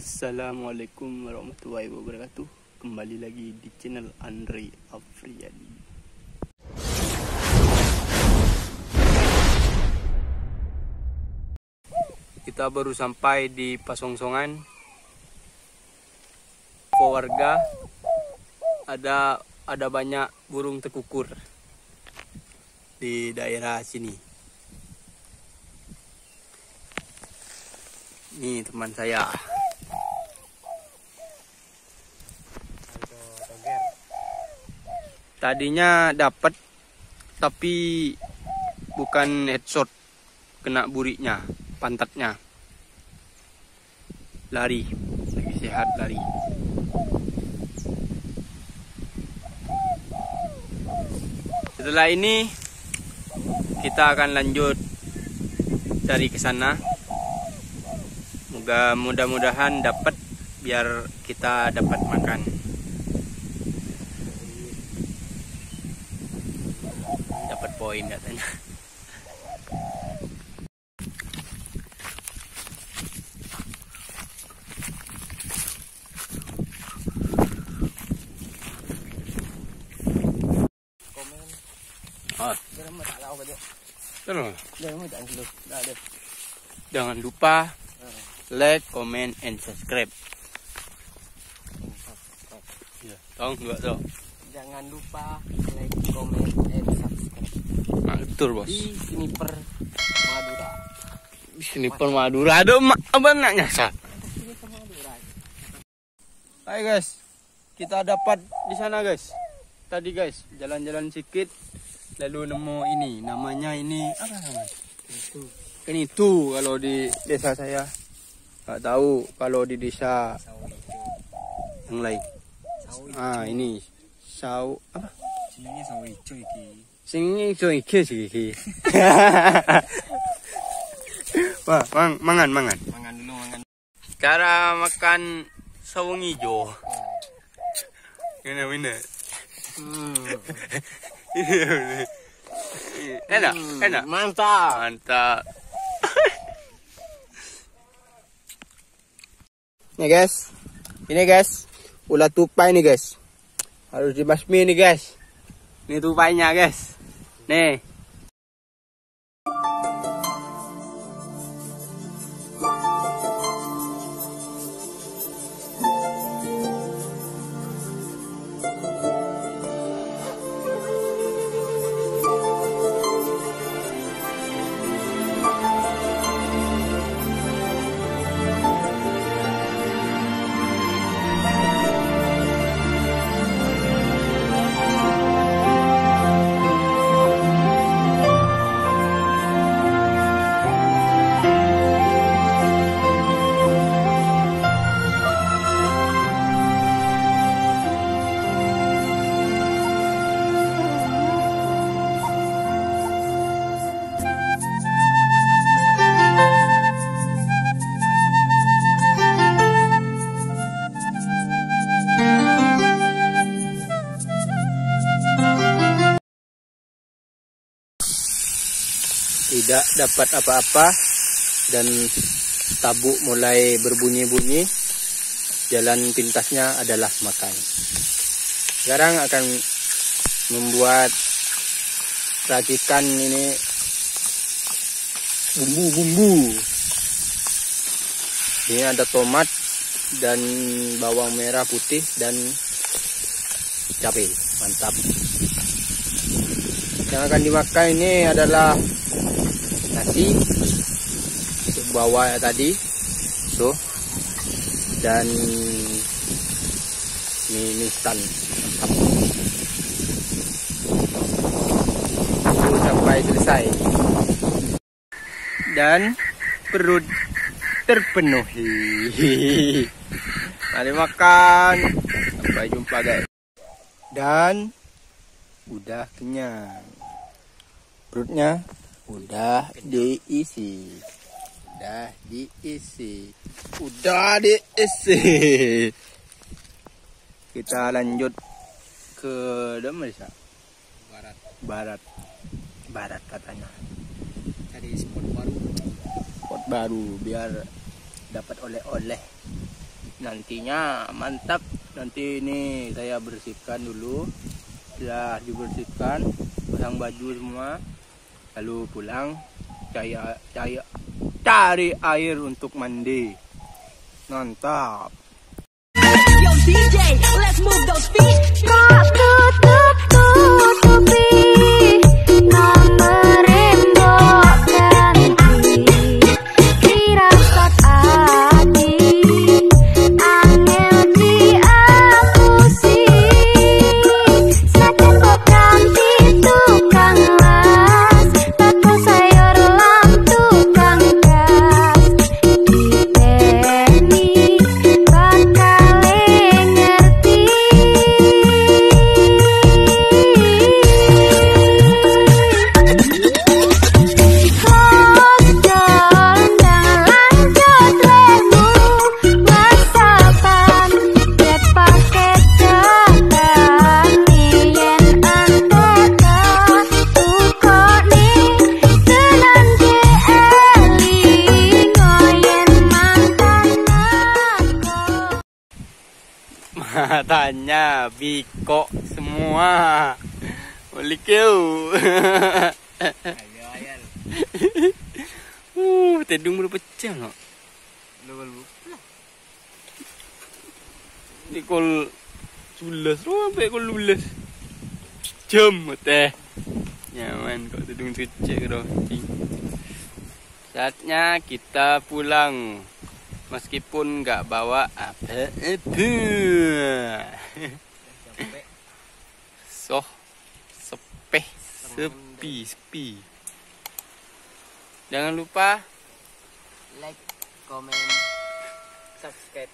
Assalamualaikum warahmatullahi wabarakatuh Kembali lagi di channel Andre Afriadi Kita baru sampai di Pasongsongan Warga Ada ada banyak burung tekukur di daerah sini. Nih teman saya. Tadinya dapat tapi bukan headshot kena buriknya, pantatnya. Lari, lagi sehat lari. Setelah ini kita akan lanjut cari ke sana. Mudah-mudahan dapat biar kita dapat makan. Dapat poin katanya. Ah. Jangan lupa like, comment, and subscribe. Ya, tahu nggak tahu? Jangan lupa like, comment, and subscribe Nah, betul bos. di Sniper Madura. Di sini Madura ada mak apa nak nyasar? Sniper. Hai guys, kita dapat di sana guys. Tadi guys, jalan-jalan sedikit, lalu nemu ini. Namanya ini apa namanya? Itu Kan itu kalau di desa saya. Gak tahu kalau di desa yang lain. Ah ini saw apa? Jenenge sawo hijau iki. Sing iso iki sih iki. Wah, mang, mangan mangan. Mangan dulu mangan. Cara makan sawung hijau. Ini ini. Hmm. enak, enak. Mantap. Mantap. Nih guys. Ini guys. Ulat tupai nih guys. Harus dibasmi nih guys. Ini tupainya guys. Nih. Tidak dapat apa-apa dan tabuk mulai berbunyi-bunyi. Jalan pintasnya adalah makan. Sekarang akan membuat racikan ini bumbu-bumbu. Ini ada tomat dan bawang merah putih dan cabai. Mantap. Yang akan dimakan ini adalah nasi bawah tadi. Tuh. Dan mie instan. Tunggu sampai selesai. Dan perut terpenuhi. Mari makan. Sampai jumpa guys. Dan udah kenyang. Perutnya udah diisi. Udah diisi. Udah diisi. Kita lanjut ke Desa Barat. Barat. Barat katanya. Cari spot baru. Pot baru biar dapat oleh-oleh. nantinya mantap nanti ini saya bersihkan dulu setelah dibersihkan pasang baju semua lalu pulang cari cari cari air untuk mandi. Mantap. Yo DJ, let's move those feet. matanya biko semua balik ayal. uh tedung udah pecah no. Ini kol sulas, sampai kol lulas. Jam teh. Nyaman kok tudung kecil. Saatnya kita pulang. Meskipun nggak bawa apa-apa. Sampai Soh, sepeh, sepi, sepi. Jangan lupa like, comment, subscribe.